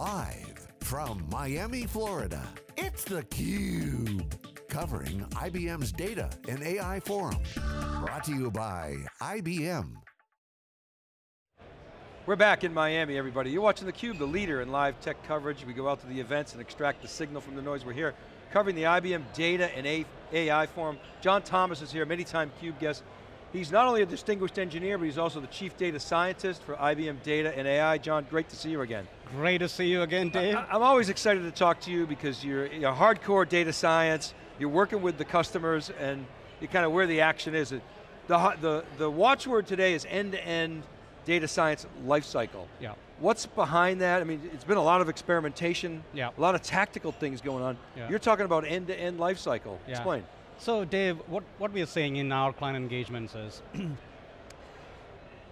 Live from Miami, Florida, it's theCUBE. Covering IBM's Data and AI Forum. Brought to you by IBM. We're back in Miami, everybody. You're watching theCUBE, the leader in live tech coverage. We go out to the events and extract the signal from the noise. We're here covering the IBM Data and AI Forum. John Thomas is here, many time CUBE guest. He's not only a distinguished engineer, but he's also the chief data scientist for IBM Data and AI. John, great to see you again. Great to see you again, Dave. I, am always excited to talk to you because you're, you're hardcore data science, you're working with the customers, and you're kind of where the action is. The, the, the watchword today is end-to-end -end data science lifecycle. Yeah. What's behind that? I mean, it's been a lot of experimentation, yeah. a lot of tactical things going on. Yeah. You're talking about end-to-end -end lifecycle. Yeah. Explain. So Dave, what, what we are saying in our client engagements is,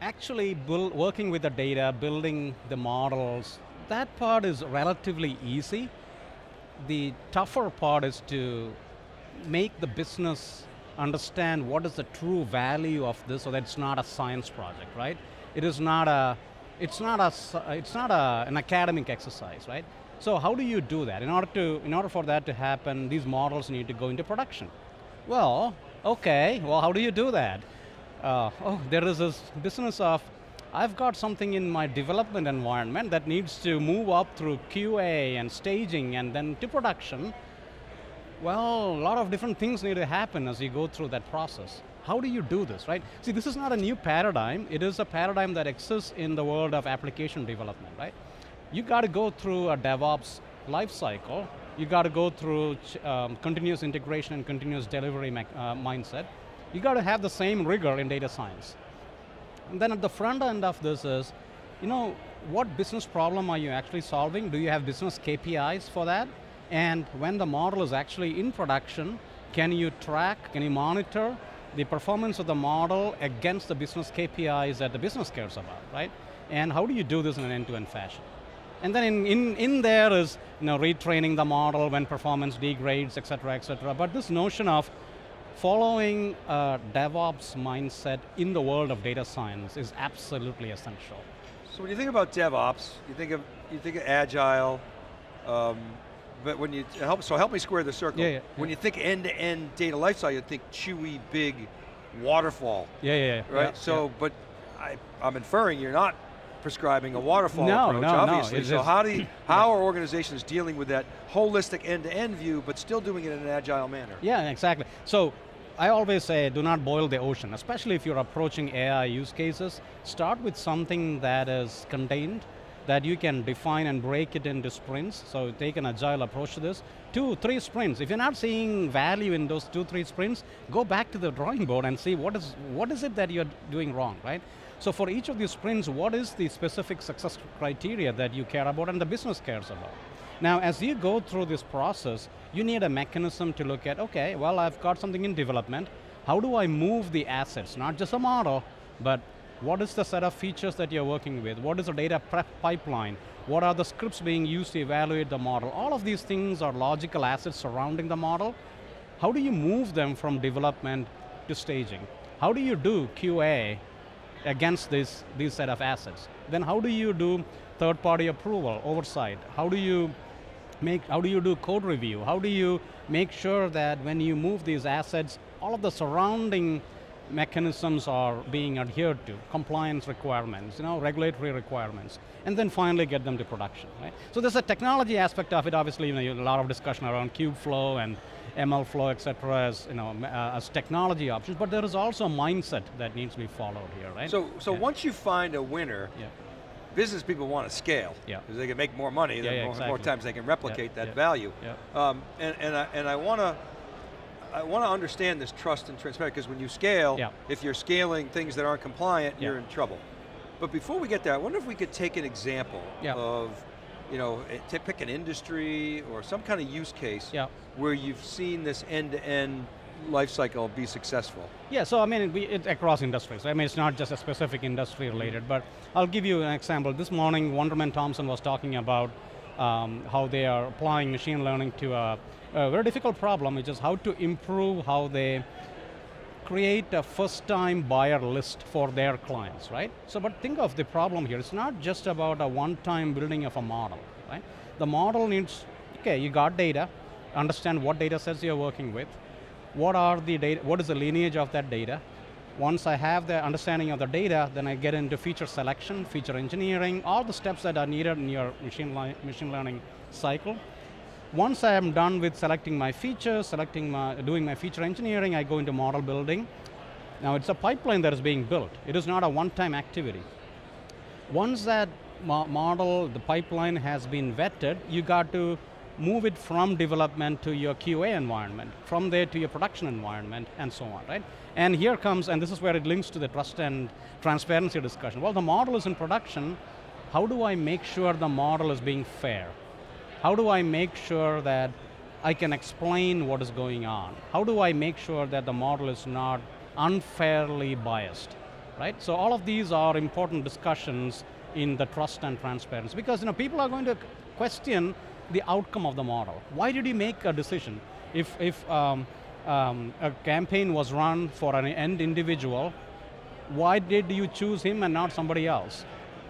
actually build, working with the data, building the models, that part is relatively easy. The tougher part is to make the business understand what is the true value of this so that it's not a science project, right? It is not a, it's not a, it's not a, an academic exercise, right? So how do you do that? In order, to, in order for that to happen, these models need to go into production. Well, okay, well how do you do that? Uh, oh, there is this business of, I've got something in my development environment that needs to move up through QA and staging and then to production. Well, a lot of different things need to happen as you go through that process. How do you do this, right? See, this is not a new paradigm. It is a paradigm that exists in the world of application development, right? You got to go through a DevOps life cycle you got to go through um, continuous integration and continuous delivery uh, mindset. You got to have the same rigor in data science. And then at the front end of this is, you know, what business problem are you actually solving? Do you have business KPIs for that? And when the model is actually in production, can you track, can you monitor the performance of the model against the business KPIs that the business cares about, right? And how do you do this in an end-to-end -end fashion? And then in, in, in there is you know, retraining the model when performance degrades, et cetera, et cetera. But this notion of following a DevOps mindset in the world of data science is absolutely essential. So when you think about DevOps, you think of, you think of Agile, um, but when you, help, so help me square the circle. Yeah, yeah, when yeah. you think end-to-end -end data lifecycle, you think chewy, big waterfall. Yeah, yeah, yeah. Right, so, but I, I'm inferring you're not prescribing a waterfall no, approach, no, obviously. No, so how, do you, how are organizations dealing with that holistic end-to-end -end view, but still doing it in an agile manner? Yeah, exactly. So, I always say, do not boil the ocean, especially if you're approaching AI use cases. Start with something that is contained, that you can define and break it into sprints, so take an agile approach to this. Two, three sprints. If you're not seeing value in those two, three sprints, go back to the drawing board and see what is, what is it that you're doing wrong, right? So for each of these sprints, what is the specific success criteria that you care about and the business cares about? Now, as you go through this process, you need a mechanism to look at, okay, well, I've got something in development. How do I move the assets? Not just a model, but what is the set of features that you're working with? What is the data prep pipeline? What are the scripts being used to evaluate the model? All of these things are logical assets surrounding the model. How do you move them from development to staging? How do you do QA against this, these set of assets. Then how do you do third party approval, oversight? How do you make, how do you do code review? How do you make sure that when you move these assets, all of the surrounding mechanisms are being adhered to, compliance requirements, you know, regulatory requirements, and then finally get them to production, right? So there's a technology aspect of it, obviously, you know, a lot of discussion around Kubeflow and MLflow, et cetera, as, you know, uh, as technology options, but there is also a mindset that needs to be followed here, right? So, so yeah. once you find a winner, yeah. business people want to scale. Yeah. Because they can make more money, yeah, yeah, more, exactly. more, times they can replicate yeah, that yeah, value. Yeah. Um, and, and, I, and I want to, I want to understand this trust and transparency, because when you scale, yeah. if you're scaling things that aren't compliant, yeah. you're in trouble. But before we get there, I wonder if we could take an example yeah. of, you know, pick an industry or some kind of use case where you've seen this end-to-end life cycle be successful. Yeah, so I mean, it, it, across industries. I mean, it's not just a specific industry related, but I'll give you an example. This morning, Wunderman Thompson was talking about um, how they are applying machine learning to a, a, very difficult problem, which is how to improve how they create a first-time buyer list for their clients, right? So, but think of the problem here. It's not just about a one-time building of a model, right? The model needs, okay, you got data, understand what data sets you're working with, what are the data, what is the lineage of that data. Once I have the understanding of the data, then I get into feature selection, feature engineering, all the steps that are needed in your machine, machine learning cycle. Once I am done with selecting my features, selecting my, doing my feature engineering, I go into model building. Now it's a pipeline that is being built. It is not a one-time activity. Once that mo model, the pipeline has been vetted, you got to move it from development to your QA environment, from there to your production environment, and so on, right? And here comes, and this is where it links to the trust and transparency discussion. Well, the model is in production, how do I make sure the model is being fair? How do I make sure that I can explain what is going on? How do I make sure that the model is not unfairly biased, right? So all of these are important discussions in the trust and transparency because you know, people are going to question the outcome of the model. Why did you make a decision? If, if um, um, a campaign was run for an end individual, why did you choose him and not somebody else?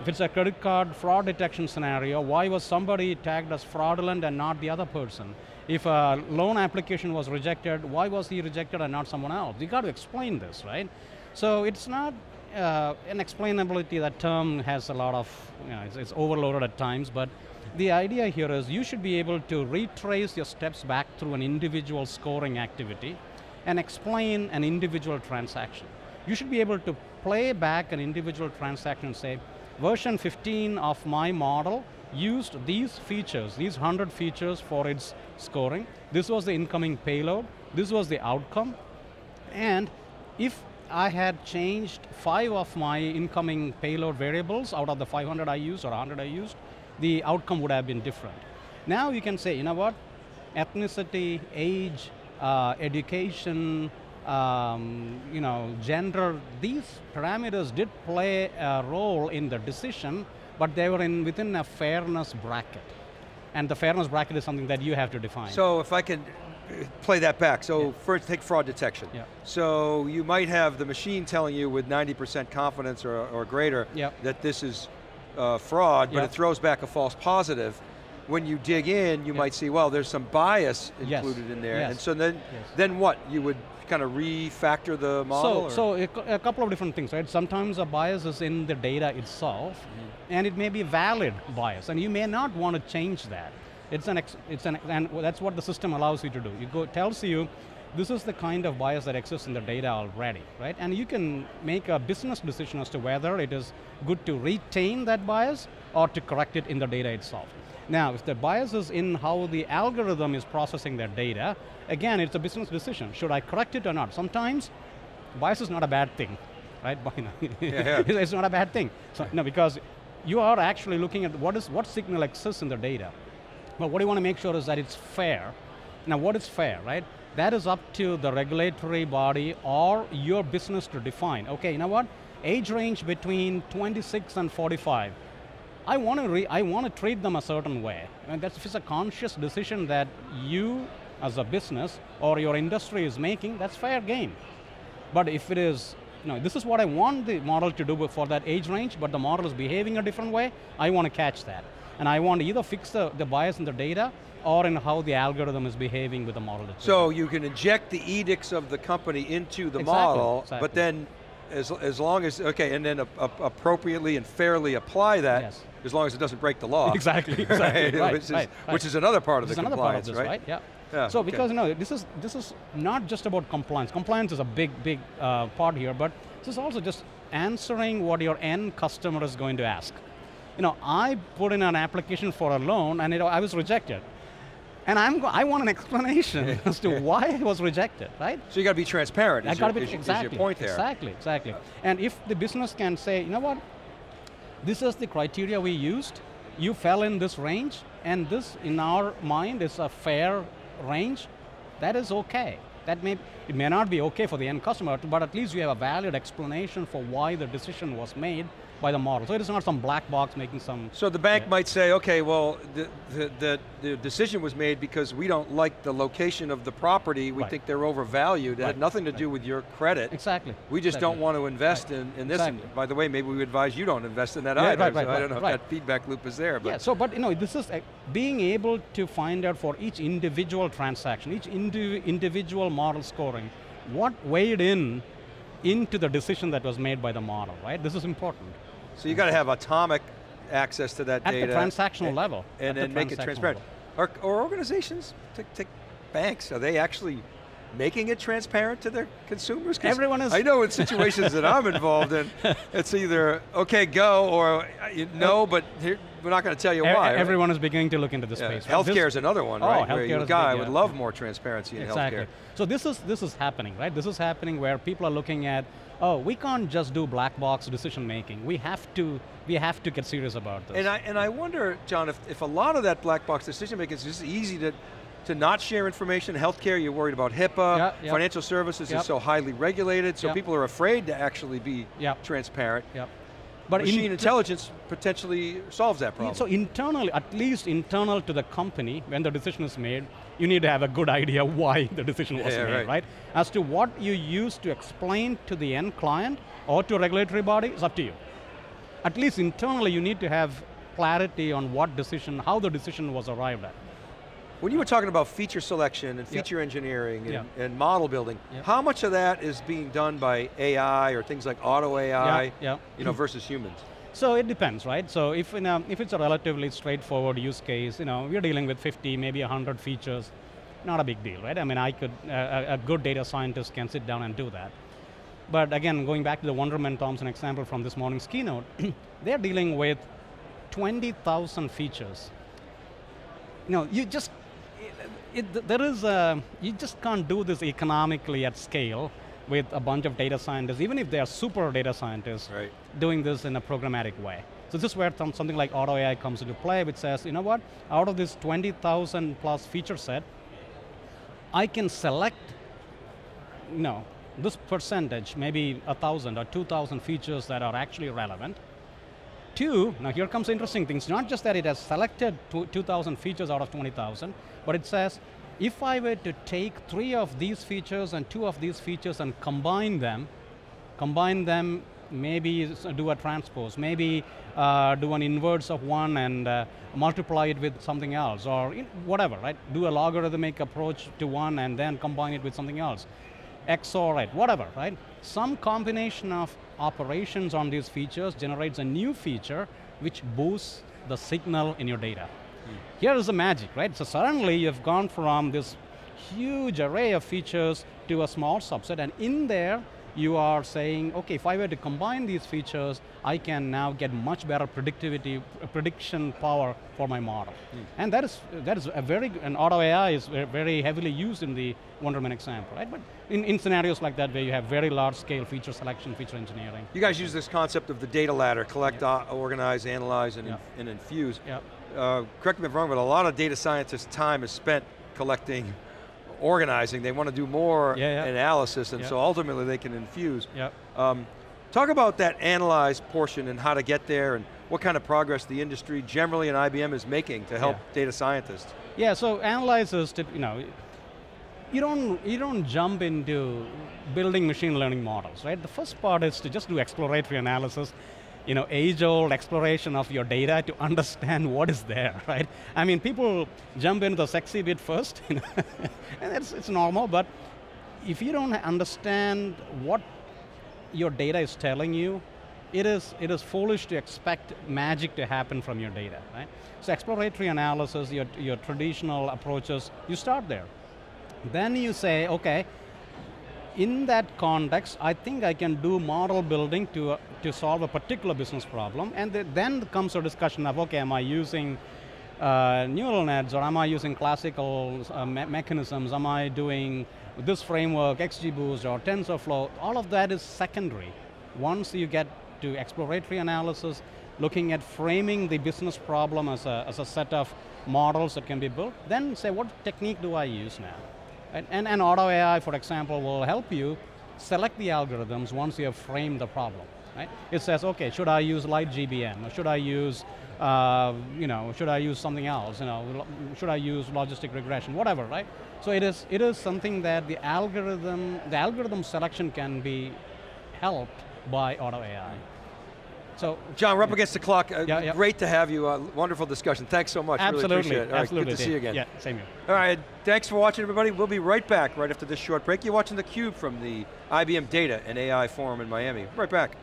If it's a credit card fraud detection scenario, why was somebody tagged as fraudulent and not the other person? If a loan application was rejected, why was he rejected and not someone else? You got to explain this, right? So it's not uh, an explainability, that term has a lot of, you know, it's, it's overloaded at times, but the idea here is you should be able to retrace your steps back through an individual scoring activity and explain an individual transaction. You should be able to play back an individual transaction and say, version 15 of my model used these features, these 100 features for its scoring. This was the incoming payload, this was the outcome, and if I had changed five of my incoming payload variables out of the 500 I used or 100 I used, the outcome would have been different. Now you can say, you know what, ethnicity, age, uh, education, um, you know, gender, these parameters did play a role in the decision, but they were in within a fairness bracket. And the fairness bracket is something that you have to define. So if I can uh, play that back, so yeah. first take fraud detection. Yeah. So you might have the machine telling you with 90% confidence or, or greater yeah. that this is uh, fraud, but it throws back a false positive. When you dig in, you might see, well, there's some bias included yes. in there. Yes. And so then, yes. then what? You would kind of refactor the model? So, so a, a, couple of different things, right? Sometimes a bias is in the data itself, mm -hmm. and it may be valid bias, and you may not want to change that. It's an, it's an, and that's what the system allows you to do. You go, tells you, this is the kind of bias that exists in the data already, right? And you can make a business decision as to whether it is good to retain that bias or to correct it in the data itself. Now, if the bias is in how the algorithm is processing that data, again, it's a business decision. Should I correct it or not? Sometimes, bias is not a bad thing, right? yeah, yeah. it's not a bad thing. So, no, because you are actually looking at what is what signal exists in the data. But what you want to make sure is that it's fair. Now, what is fair, right? That is up to the regulatory body or your business to define. Okay, you know what? Age range between 26 and 45. I want to I want to treat them a certain way. And that's if it's a conscious decision that you as a business or your industry is making, that's fair game. But if it is, you know, this is what I want the model to do for that age range, but the model is behaving a different way, I want to catch that. And I want to either fix the, the bias in the data or in how the algorithm is behaving with the model. So you can inject the edicts of the company into the exactly, model, exactly. but then as, as long as, okay, and then a, a, appropriately and fairly apply that, yes. as long as it doesn't break the law. Exactly, exactly, right, right, which, is, right, which is another part of this the another compliance, of this, right? Yeah. yeah so okay. because you know, this is, this is not just about compliance. Compliance is a big, big uh, part here, but this is also just answering what your end customer is going to ask. You know, I put in an application for a loan and it, I was rejected. And I'm, I want an explanation as to why it was rejected, right? So you got to be transparent. I got to be is, exactly. Is your point there? Exactly, exactly. And if the business can say, you know what, this is the criteria we used. You fell in this range, and this, in our mind, is a fair range. That is okay. That may it may not be okay for the end customer, but at least you have a valid explanation for why the decision was made, by the model. So it is not some black box making some. So the bank Yeah. might say, okay, well, the, the, the, the decision was made because we don't like the location of the property, we Right. think they're overvalued, it had nothing to right. do with your credit. Exactly. We just exactly. don't want to invest in, in this. Exactly. by the way, maybe we advise you don't invest in that Yeah, either. right, right, so I don't know if that feedback loop is there. But Yeah, so but you know, this is uh, being able to find out for each individual transaction, each indi individual model scoring, what weighed in into the decision that was made by the model, right? This is important. So you got to have atomic access to that data. At the transactional and- level, And, at the make it transparent. Are, are organizations, take, take banks, are they actually making it transparent to their consumers? Everyone is- I know in situations that I'm involved in, it's either, okay, go, or uh, no, but here, we're not going to tell you E- why. right? Everyone is beginning to look into the Yeah, space. right? This- Healthcare is another one, Oh, right? Where you guy big, would love more transparency in Exactly. healthcare. So this is this is happening, right? This is happening where people are looking at, oh, we can't just do black box decision making. We have to we have to get serious about this. And I, and I wonder, John, if, if a lot of that black box decision making is just easy to, to not share information. Healthcare, you're worried about HIPAA. Yeah, yeah. Financial services Yep. is so highly regulated, so Yep. people are afraid to actually be Yep. transparent. But Machine in- intelligence potentially solves that problem. So internally, at least internal to the company, when the decision is made, you need to have a good idea why the decision was Yeah, made, right. right. As to what you use to explain to the end client or to a regulatory body, it's up to you. At least internally, you need to have clarity on what decision, how the decision was arrived at. When you were talking about feature selection and Yep. feature engineering and, Yeah. and model building, Yep. how much of that is being done by AI or things like auto AI, you know, versus humans? So it depends, right? So if, in a, if it's a relatively straightforward use case, you know, we're dealing with 50, maybe 100 features, not a big deal, right? I mean, I could, uh, a, a good data scientist can sit down and do that. But again, going back to the Wunderman Thompson example from this morning's keynote, they're dealing with 20,000 features. You know, you just, it, there is a, you just can't do this economically at scale with a bunch of data scientists, even if they are super data scientists, Right. doing this in a programmatic way. So this is where some- something like Auto AI comes into play, which says, you know what, out of this 20,000 plus feature set, I can select, you know, this percentage, maybe a thousand or 2,000 features that are actually relevant. Two, now here comes interesting things, not just that it has selected 2,000 features out of 20,000, but it says, if I were to take three of these features and two of these features and combine them, combine them, maybe do a transpose, maybe uh, do an inverse of one and uh, multiply it with something else, or whatever, right? Do a logarithmic approach to one and then combine it with something else. XOR it, whatever, right? Some combination of operations on these features generates a new feature which boosts the signal in your data. Here is the magic, right? So suddenly you've gone from this huge array of features to a small subset, and in there you are saying, okay, if I were to combine these features, I can now get much better predictivity, prediction power for my model. And that is, that is a very, and auto AI is very heavily used in the Wunderman example, right? But in, in scenarios like that where you have very large scale feature selection, feature engineering. You guys use this concept of the data ladder, collect, uh, organize, analyze, and, Yeah. and infuse. Yeah. Uh, correct me if I'm wrong, but a lot of data scientists' time is spent collecting, organizing. They want to do more Yeah, yeah. analysis, and Yeah. so ultimately they can infuse. Um, talk about that analyze portion and how to get there, and what kind of progress the industry generally and IBM is making to help data scientists. Yeah, so analyzers, tip- you know, you don't you don't jump into building machine learning models, right? The first part is to just do exploratory analysis, you know, age-old exploration of your data to understand what is there, right? I mean, people jump into the sexy bit first, you know, and it's it's normal. But if you don't understand what your data is telling you, it is, it is foolish to expect magic to happen from your data, right? So exploratory analysis, your, your traditional approaches, you start there. Then you say, okay, in that context, I think I can do model building to, uh, to solve a particular business problem, and th- then comes a discussion of, okay, am I using uh, neural nets, or am I using classical uh, me- mechanisms? Am I doing this framework, XGBoost, or TensorFlow? All of that is secondary. Once you get to exploratory analysis, looking at framing the business problem as a, as a set of models that can be built, then say, what technique do I use now? And, and, and Auto AI, for example, will help you select the algorithms once you have framed the problem. right? It says, okay, should I use light GBM, or should I use, uh, you know, should I use something else, you know, should I use logistic regression, whatever, right? So it is, it is something that the algorithm, the algorithm selection can be helped by auto AI. So John, we're up against the clock. Uh, Yeah, yeah. Great to have you. Uh, wonderful discussion. Thanks so much. Really absolutely, appreciate it. All right, absolutely. good to see you again. Yeah, same here. All right, thanks for watching everybody. We'll be right back right after this short break. You're watching theCUBE from the IBM Data and AI Forum in Miami. Right back.